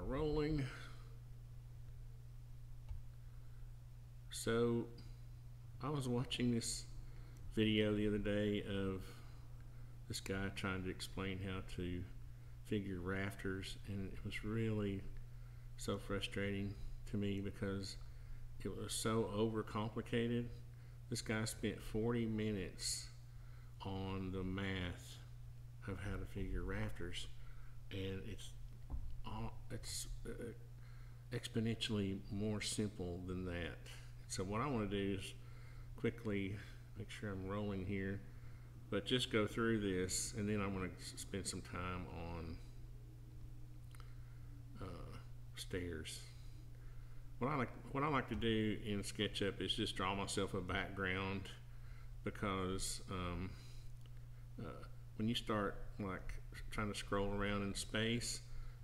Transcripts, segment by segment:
Camera rolling. So, I was watching this video the other day of this guy trying to explain how to figure rafters, and it was really so frustrating to me because it was so overcomplicated. This guy spent 40 minutes on the math of how to figure rafters, and it's it's uh, exponentially more simple than that. So what I want to do is quickly make sure I'm rolling here, but just go through this, and then I'm going to spend some time on uh, stairs. What I like what I like to do in SketchUp is just draw myself a background because um, uh, when you start like trying to scroll around in space,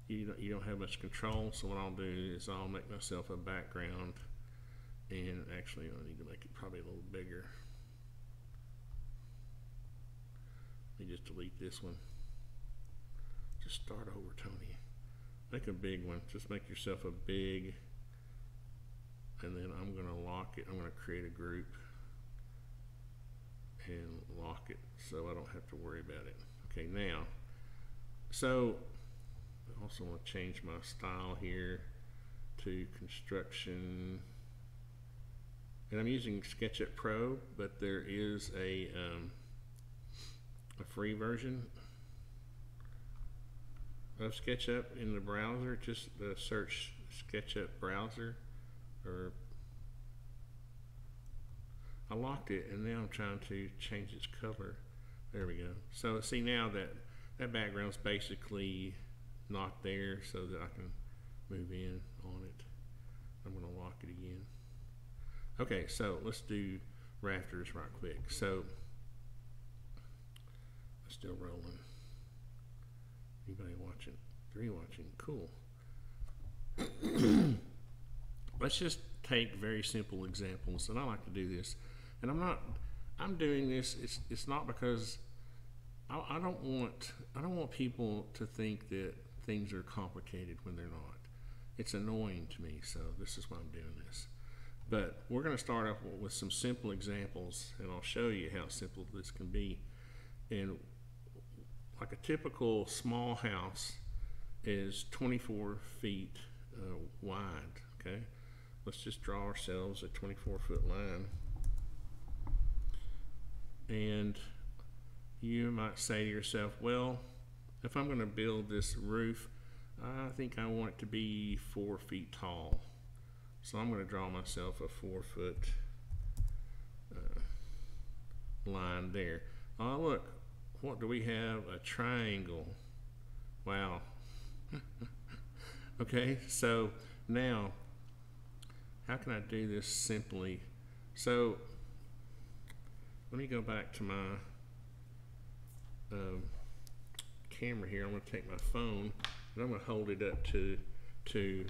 you don't, you don't have much control. So what I'll do is I'll make myself a background, and actually I need to make it probably a little bigger. Let me just delete this one. Just start over, Tony. Make a big one. Just make yourself a big and then I'm going to lock it. I'm going to create a group and lock it so I don't have to worry about it. Okay, now, so also want to change my style here to construction. And I'm using SketchUp Pro, but there is a, um, a free version of SketchUp in the browser. Just uh, search SketchUp browser or I locked it and now I'm trying to change its color. There we go. So see now that that background's basically not there so that I can move in on it. I'm going to lock it again. Okay, so let's do rafters right quick. So still rolling. Anybody watching? Three watching. Cool. let's just take very simple examples, and I like to do this. And I'm not, I'm doing this. It's it's not because I, I don't want I don't want people to think that things are complicated when they're not. It's annoying to me, so this is why I'm doing this. But we're going to start off with some simple examples, and I'll show you how simple this can be. And like a typical small house is 24 feet uh, wide, okay? let's just draw ourselves a 24 foot line. And you might say to yourself, well, if I'm going to build this roof, I think I want it to be four feet tall. So I'm going to draw myself a four foot uh, line there. Oh, look, what do we have? A triangle. Wow. okay, so now how can I do this simply? So let me go back to my um, camera here. I'm going to take my phone and I'm going to hold it up to to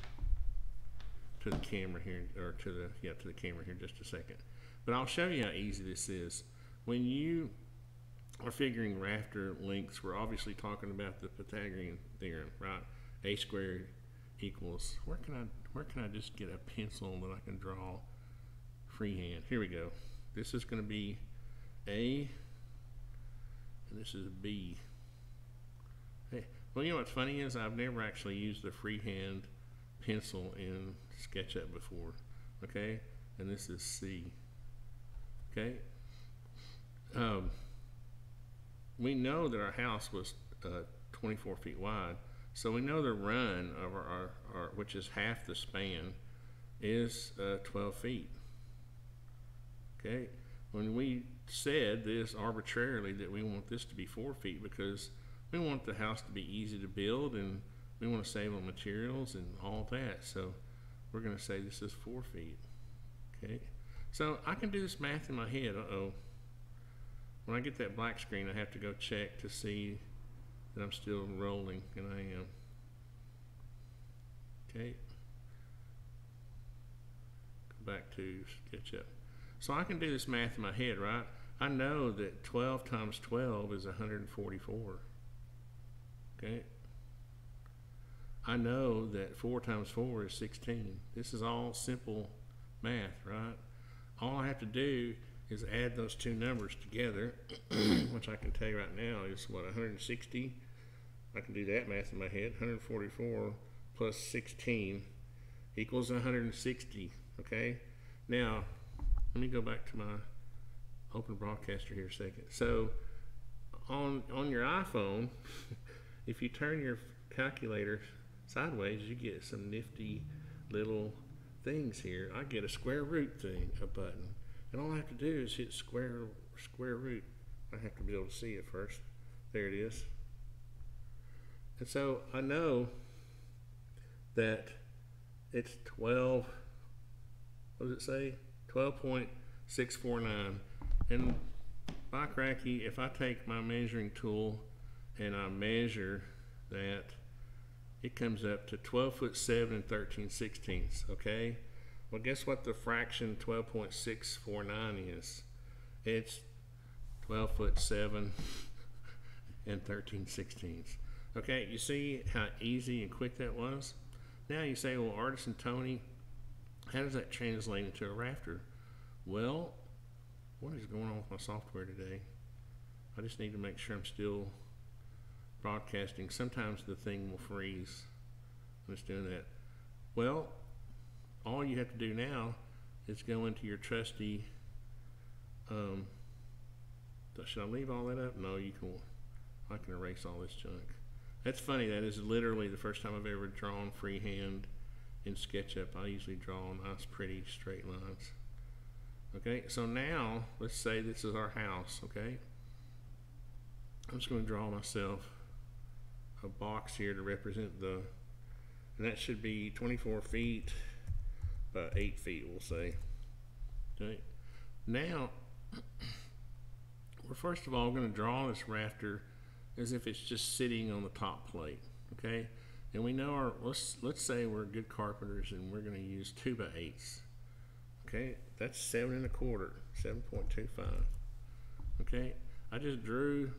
to the camera here, or to the yeah to the camera here just a second. But I'll show you how easy this is. When you are figuring rafter lengths, we're obviously talking about the Pythagorean theorem, right? A squared equals, where can I, where can I just get a pencil that I can draw freehand? Here we go. This is going to be A, and this is B. Well, you know what's funny is I've never actually used a freehand pencil in SketchUp before, okay? And this is C, okay? Um, we know that our house was uh, 24 feet wide, so we know the run of our, our, our which is half the span, is uh, 12 feet. Okay, when we said this arbitrarily that we want this to be four feet because we want the house to be easy to build and we want to save on materials and all that. So we're going to say this is four feet. Okay, so I can do this math in my head. Uh oh. When I get that black screen, I have to go check to see that I'm still rolling, and I am. Okay. Go back to SketchUp. So I can do this math in my head, right? I know that 12 times 12 is 144. Okay. I know that four times four is sixteen. This is all simple math, right? All I have to do is add those two numbers together, which I can tell you right now is what, hundred and sixty? I can do that math in my head, hundred and forty-four plus sixteen equals hundred and sixty, okay? Now, let me go back to my open broadcaster here a second. So, on, on your iPhone, if you turn your calculator sideways, you get some nifty little things here. I get a square root thing, a button. And all I have to do is hit square square root. I have to be able to see it first. There it is. And so I know that it's 12, what does it say? 12.649. And by cracky, if I take my measuring tool and I measure that, it comes up to 12 foot 7 and 13 sixteenths, okay? Well, guess what the fraction 12.649 is? It's 12 foot 7 and 13 sixteenths. Okay, you see how easy and quick that was? Now you say, well, Artisan Tony, how does that translate into a rafter? Well, what is going on with my software today? I just need to make sure I'm still broadcasting. Sometimes the thing will freeze when it's doing that. Well, all you have to do now is go into your trusty um, should I leave all that up? No, you can I can erase all this junk. That's funny, that is literally the first time I've ever drawn freehand in SketchUp. I usually draw nice pretty straight lines. Okay, so now let's say this is our house, okay? I'm just going to draw myself a box here to represent the, and that should be 24 feet by 8 feet, we'll say. Okay, now we're first of all going to draw this rafter as if it's just sitting on the top plate, okay? And we know our, let's, let's say we're good carpenters and we're going to use 2 by 8s. Okay, that's 7 and a quarter, 7.25. Okay, I just drew,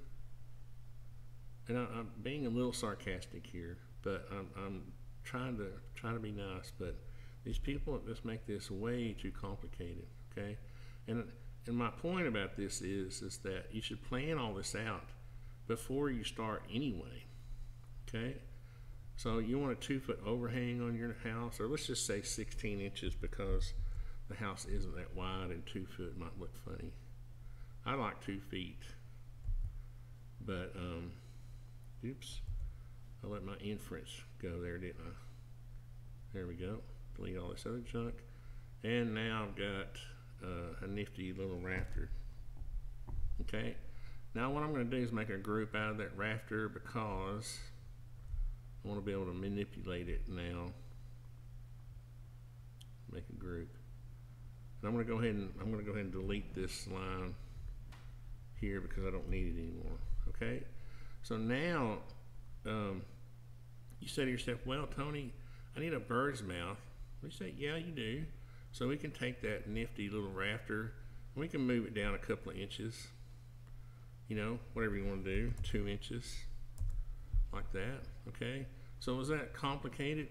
and I, am being a little sarcastic here, but I'm, I'm trying to try to be nice, but these people just make this way too complicated, okay? And and my point about this is is that you should plan all this out before you start anyway. Okay? So you want a two foot overhang on your house, or let's just say 16 inches because the house isn't that wide and two foot might look funny. I like two feet, but um, oops, I let my inference go there, didn't I? There we go. Delete all this other junk. And now I've got uh, a nifty little rafter. Okay, now what I'm going to do is make a group out of that rafter because I want to be able to manipulate it now. Make a group. And I'm going to go ahead and I'm going to go ahead and delete this line here because I don't need it anymore. Okay, so now um, you say to yourself, well, Tony, I need a bird's mouth. We say, yeah, you do. So we can take that nifty little rafter and we can move it down a couple of inches. You know, whatever you want to do, two inches, like that, okay? So was that complicated?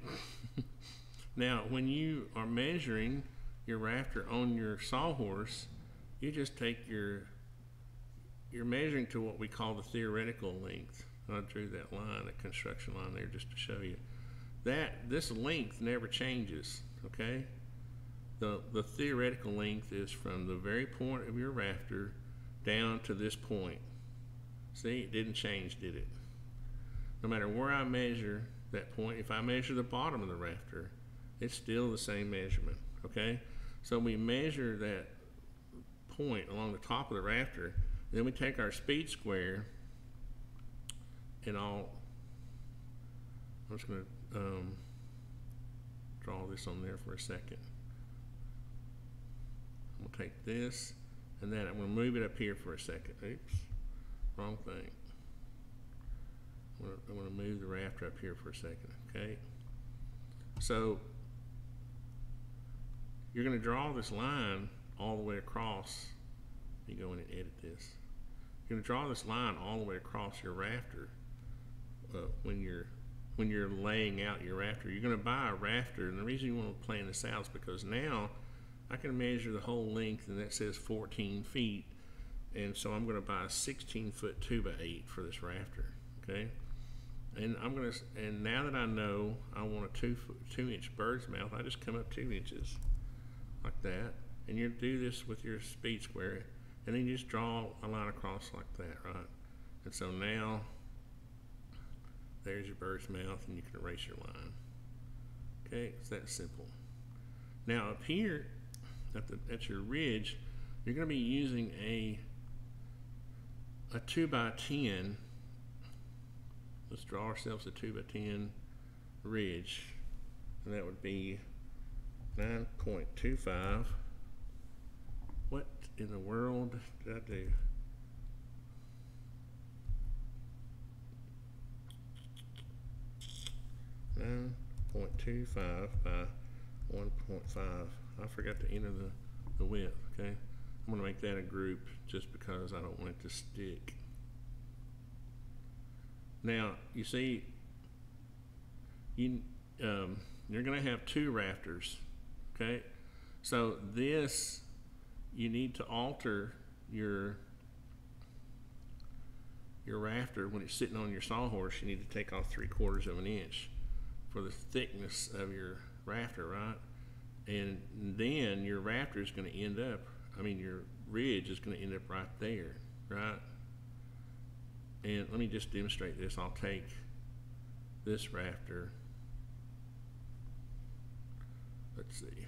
now, when you are measuring your rafter on your sawhorse, you just take your, you're measuring to what we call the theoretical length. I drew that line, a construction line there just to show you. That, this length never changes, okay? the, the theoretical length is from the very point of your rafter down to this point. See, it didn't change, did it? No matter where I measure that point, if I measure the bottom of the rafter, it's still the same measurement, okay? So we measure that point along the top of the rafter, then we take our speed square and I'll, I'm just gonna um, draw this on there for a second. We'll take this and then I'm going to move it up here for a second. Oops, wrong thing. I'm to move the rafter up here for a second, okay? So you're going to draw this line all the way across. Me go in and edit this. You're going to draw this line all the way across your rafter uh, when you're when you're laying out your rafter. You're gonna buy a rafter, and the reason you wanna plan this out is because now I can measure the whole length, and that says fourteen feet, and so I'm gonna buy a sixteen foot two by eight for this rafter, okay? And I'm gonna, and now that I know I want a two foot, two inch bird's mouth, I just come up two inches, like that, and you do this with your speed square, and then you just draw a line across like that, right? And so now, there's your bird's mouth, and you can erase your line. Okay, it's that simple. Now up here, at the at your ridge, you're going to be using a a two by ten. Let's draw ourselves a two by ten ridge, and that would be nine point two five. What in the world did I do? Nine point two five by one point five. I forgot to enter the, the width, okay? I'm gonna make that a group just because I don't want it to stick. Now, you see, you, um, you're gonna have two rafters, okay? So this, you need to alter your your rafter when it's sitting on your sawhorse. You need to take off three quarters of an inch for the thickness of your rafter, right? And then your rafter is going to end up, I mean, your ridge is going to end up right there, right? And let me just demonstrate this. I'll take this rafter. Let's see.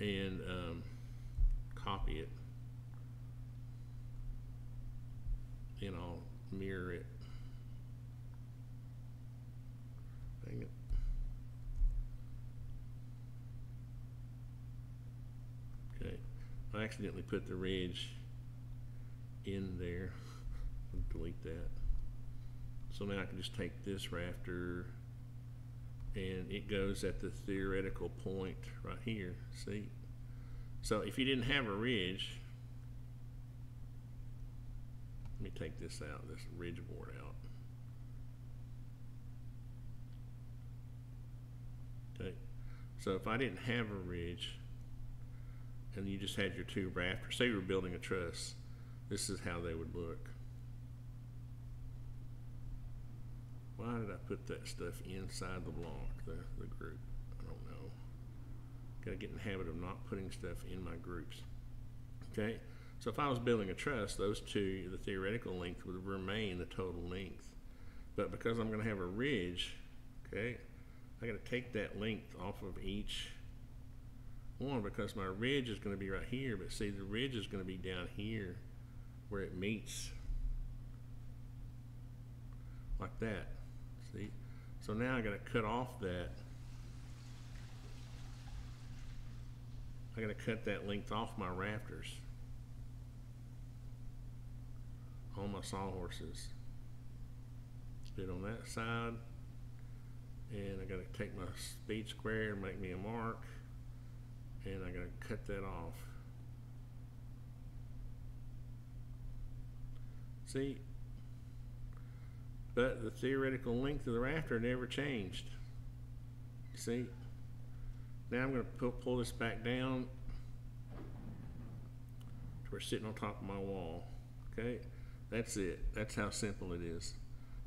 And um, copy it. And I'll mirror it. Dang it. Okay, I accidentally put the ridge in there. Delete that. So now I can just take this rafter and it goes at the theoretical point right here, see? So if you didn't have a ridge, let me take this out, this ridge board out. Okay, so if I didn't have a ridge and you just had your two rafters, say you were building a truss, this is how they would look. Why did I put that stuff inside the block, the, the group? I don't know. Gotta get in the habit of not putting stuff in my groups. Okay, so if I was building a truss, those two, the theoretical length would remain the total length. But because I'm gonna have a ridge, okay, I gotta take that length off of each one because my ridge is gonna be right here, but see, the ridge is gonna be down here where it meets like that. See? So now I gotta cut off that. I gotta cut that length off my rafters on my sawhorses. Do it on that side. And I gotta take my speed square and make me a mark. And I gotta cut that off. See, but the theoretical length of the rafter never changed. See? Now I'm going to pull, pull this back down to where it's sitting on top of my wall. Okay? That's it. That's how simple it is.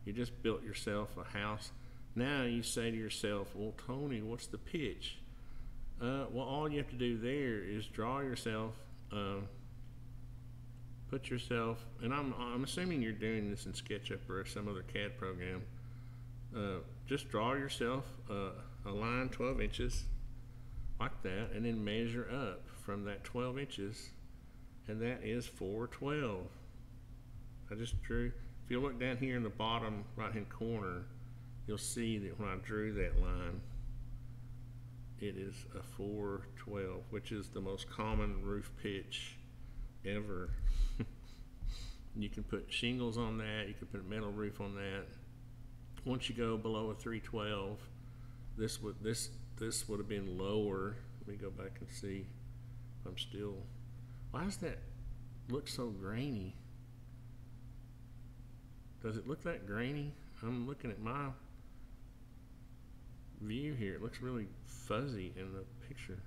You just built yourself a house. Now you say to yourself, well, Tony, what's the pitch? Uh, well, all you have to do there is draw yourself, uh, put yourself, and I'm, I'm assuming you're doing this in SketchUp or some other CAD program. Uh, just draw yourself uh, a line 12 inches like that and then measure up from that 12 inches and that is 412 I just drew if you look down here in the bottom right hand corner you'll see that when I drew that line it is a 412 which is the most common roof pitch ever you can put shingles on that you can put a metal roof on that once you go below a 312 this would this this would have been lower let me go back and see I'm still why does that look so grainy does it look that grainy I'm looking at my view here. It looks really fuzzy in the picture.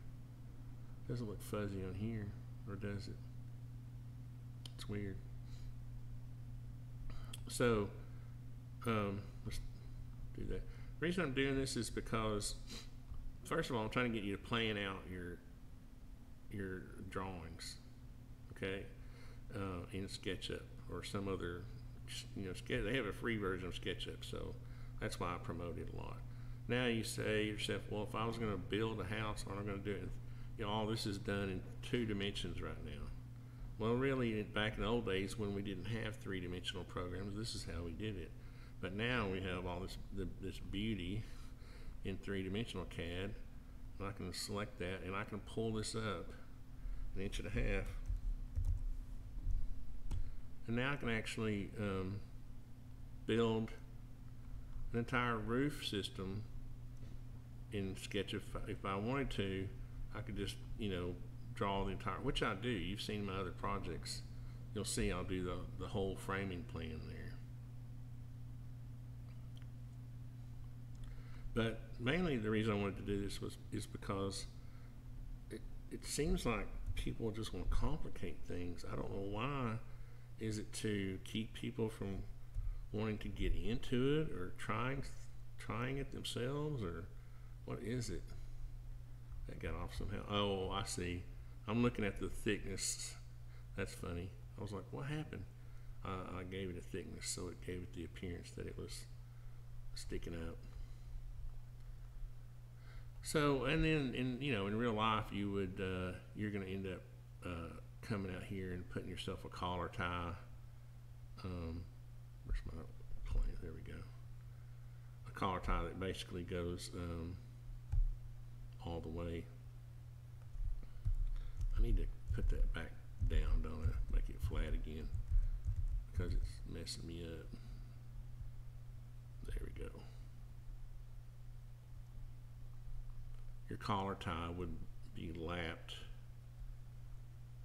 Doesn't look fuzzy on here, or does it? It's weird. So, um, let's do that. The reason I'm doing this is because, first of all, I'm trying to get you to plan out your your drawings, okay, uh, in SketchUp or some other, you know, sketch. They have a free version of SketchUp, so that's why I promote it a lot. Now you say yourself, well, if I was going to build a house, am going to do it? You know, all this is done in two dimensions right now. Well, really, back in the old days when we didn't have three-dimensional programs, this is how we did it. But now we have all this the, this beauty in three-dimensional CAD. And I can select that, and I can pull this up an inch and a half. And now I can actually um, build an entire roof system in SketchUp. If I wanted to, I could just, you know, draw the entire, which I do. You've seen my other projects. You'll see I'll do the, the whole framing plan there. But mainly the reason I wanted to do this was is because it, it seems like people just want to complicate things. I don't know why. Is it to keep people from wanting to get into it or trying trying it themselves or what is it? That got off somehow. Oh, I see. I'm looking at the thickness. That's funny. I was like, what happened? Uh, I gave it a thickness, so it gave it the appearance that it was sticking out. So, and then in you know in real life, you would uh, you're going to end up uh, coming out here and putting yourself a collar tie. Um, where's my plane? There we go. A collar tie that basically goes um, all the way. I need to put that back down, don't I? Make it flat again because it's messing me up. There we go. Your collar tie would be lapped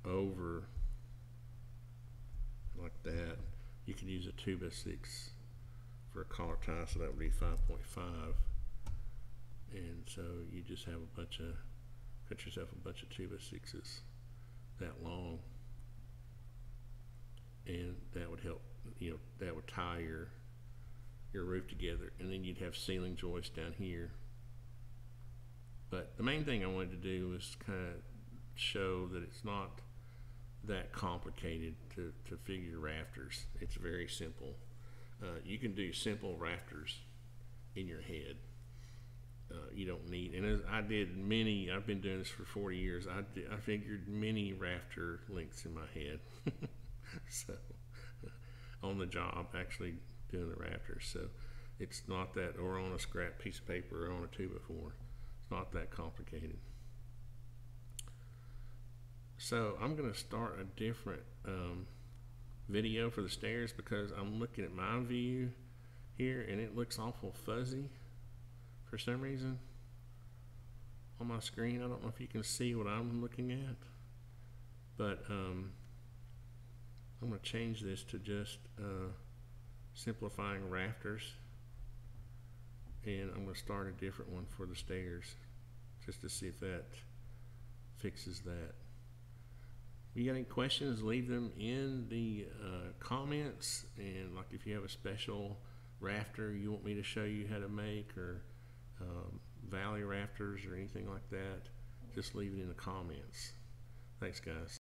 over like that. You could use a 2 by 6 for a collar tie, so that would be 5.5. And so you just have a bunch of, cut yourself a bunch of 2 by 6s that long. And that would help, you know, that would tie your your roof together. And then you'd have ceiling joists down here. But the main thing I wanted to do was kind of show that it's not that complicated to, to figure rafters. It's very simple. Uh, you can do simple rafters in your head. Uh, you don't need, and I did many, I've been doing this for 40 years. I, did, I figured many rafter lengths in my head. so, on the job, actually doing the rafters. So, it's not that, or on a scrap piece of paper or on a 2 by 4 It's not that complicated. So I'm going to start a different um, video for the stairs because I'm looking at my view here and it looks awful fuzzy for some reason on my screen. I don't know if you can see what I'm looking at, but um, I'm going to change this to just uh, simplifying rafters and I'm going to start a different one for the stairs just to see if that fixes that. If you got any questions, leave them in the uh, comments. And like if you have a special rafter you want me to show you how to make or um, valley rafters or anything like that, just leave it in the comments. Thanks, guys.